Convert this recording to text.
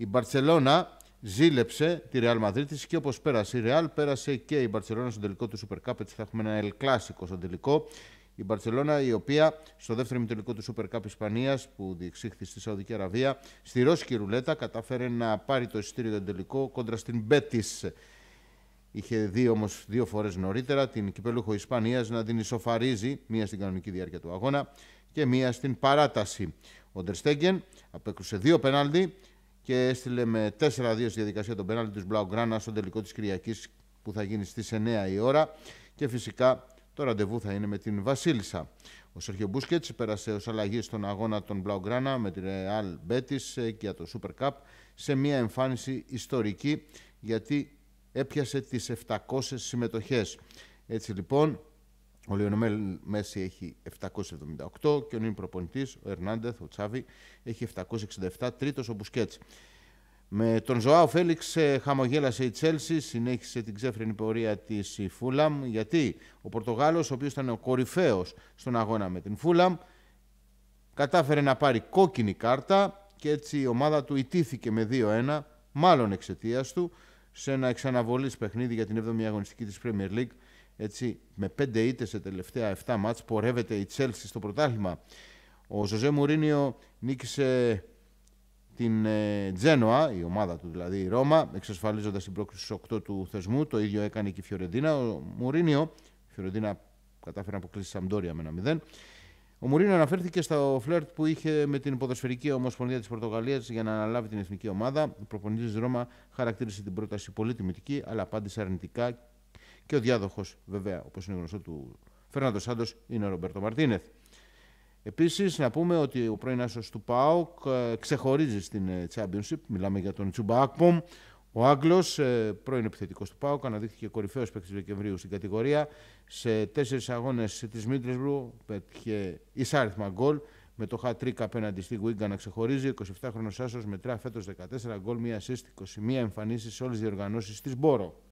Η Μπαρσελόνα ζήλεψε τη Real Madrid και όπως πέρασε η Real, πέρασε και η Μπαρσελόνα στο τελικό του Super Cup. Έτσι θα έχουμε ένα El Clásico στο τελικό. Η Μπαρσελόνα, η οποία στο δεύτερο ημιτελικό του Super Cup Ισπανίας που διεξήχθη στη Σαουδική Αραβία, στη Ρώσικη Ρουλέτα κατάφερε να πάρει το εισιτήριο για τελικό κόντρα στην Μπέτης. Είχε δει όμως δύο φορές νωρίτερα την κυπέλουχο Ισπανίας να την ισοφαρίζει, μία στην κανονική διάρκεια του αγώνα και μία στην παράταση. Ο Ντερστέγγεν απέκρουσε δύο πέναλτι και έστειλε με 4-2 στη διαδικασία των πέναλτι τους Μπλαουγκράνα στον τελικό της Κυριακής που θα γίνει στις 9 η ώρα. Και φυσικά το ραντεβού θα είναι με την Βασίλισσα. Ο Σέρχιο Μπούσκετς πέρασε ως αλλαγής στον αγώνα των Μπλαουγκράνα με τη Real Betis και για το Super Cup σε μια εμφάνιση ιστορική γιατί έπιασε τις 700 συμμετοχές. Έτσι λοιπόν, ο Λιονομέλ Μέση έχει 778 και ο νυν προπονητής, ο Ερνάντεθ, ο Τσάβη, έχει 767, τρίτος ο Μπουσκέτς. Με τον Ζωάο Φέληξ ε, χαμογέλασε η Τσέλσι, συνέχισε την ξέφρενη πορεία της Φούλαμ, γιατί ο Πορτογάλος, ο οποίος ήταν ο κορυφαίος στον αγώνα με την Φούλαμ, κατάφερε να πάρει κόκκινη κάρτα και έτσι η ομάδα του ιτήθηκε με 2-1, μάλλον εξαιτίας του, σε ένα εξαναβολής παιχνίδι για την 7η αγωνιστική της Premier League. Έτσι, με 5 ήττες σε τελευταία 7 μάτς πορεύεται η Chelsea στο πρωτάθλημα. Ο Ζωζέ Μουρίνιο νίκησε την ε, Τζένοα, η ομάδα του δηλαδή η Ρώμα, εξασφαλίζοντας την πρόκληση στους 8 του θεσμού. Το ίδιο έκανε και η Φιωρεντίνα. Ο Μουρίνιο, η Φιωρεντίνα κατάφερε να αποκλείσει Σαμπτόρια με ένα 0. Ο Μουρίνο αναφέρθηκε στο φλερτ που είχε με την Ποδοσφαιρική Ομοσπονδία της Πορτογαλίας για να αναλάβει την εθνική ομάδα. Ο προπονητής Ρώμα χαρακτήρισε την πρόταση πολύ τιμητική, αλλά απάντησε αρνητικά. Και ο διάδοχος, βέβαια, όπως είναι γνωστό του Φέρναντο Σάντος, είναι ο Ρομπέρτο Μαρτίνεθ. Επίσης, να πούμε ότι ο πρώην άσος του ΠΑΟΚ ε, ξεχωρίζει στην ε, Championship. Μιλάμε για τον Τσουμπα Ακπομ, ο Άγγλος, ε, πρώην επιθετικός του ΠΑΟΚ, αναδείχθηκε κορυφαίος παίκτης Δεκεμβρίου στην κατηγορία. Σε τέσσερις αγώνες της Μίτρεσμπρου πέτυχε εισάριθμα γκολ με το hat-trick απέναντι στη Γουίγκα να ξεχωρίζει. 27χρονο άσος μετρά φέτος 14 γκολ, μία assist, 21 εμφανίσεις σε όλες τις διοργανώσεις της Μπόρο.